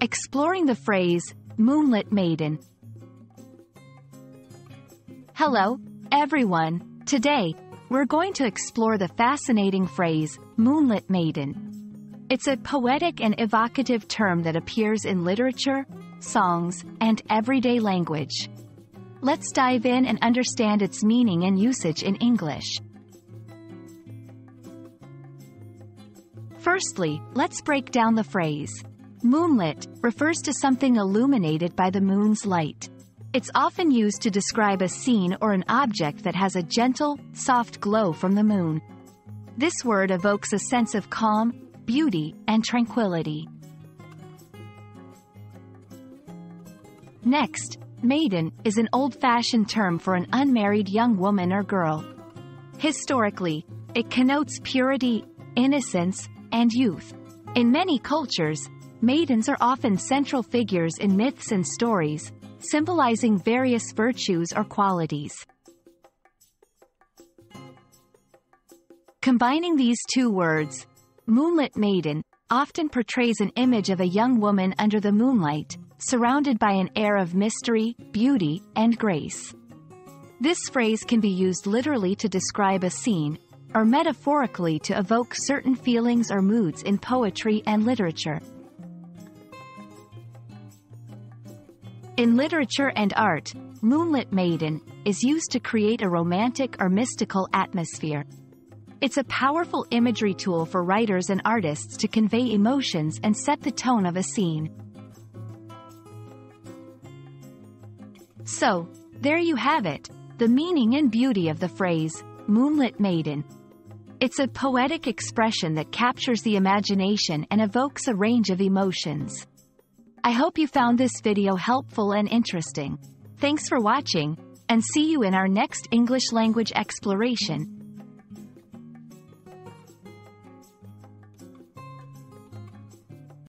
Exploring the phrase, moonlit maiden. Hello, everyone. Today, we're going to explore the fascinating phrase, moonlit maiden. It's a poetic and evocative term that appears in literature, songs, and everyday language. Let's dive in and understand its meaning and usage in English. Firstly, let's break down the phrase. Moonlit refers to something illuminated by the moon's light. It's often used to describe a scene or an object that has a gentle, soft glow from the moon. This word evokes a sense of calm, beauty, and tranquility. Next, maiden is an old-fashioned term for an unmarried young woman or girl. Historically, it connotes purity, innocence, and youth. In many cultures, maidens are often central figures in myths and stories, symbolizing various virtues or qualities. Combining these two words, moonlit maiden, often portrays an image of a young woman under the moonlight, surrounded by an air of mystery, beauty, and grace. This phrase can be used literally to describe a scene, or metaphorically to evoke certain feelings or moods in poetry and literature. In literature and art, Moonlit Maiden is used to create a romantic or mystical atmosphere. It's a powerful imagery tool for writers and artists to convey emotions and set the tone of a scene. So, there you have it, the meaning and beauty of the phrase, Moonlit Maiden. It's a poetic expression that captures the imagination and evokes a range of emotions. I hope you found this video helpful and interesting. Thanks for watching, and see you in our next English language exploration.